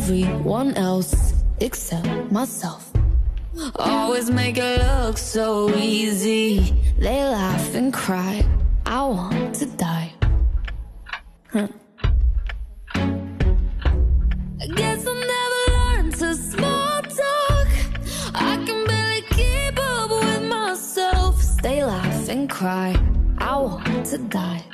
everyone else except myself. Always make it look so easy. They laugh and cry. I want to die. Huh. I guess I'll never learn to small talk. I can barely keep up with myself. They laugh and cry. I want to die.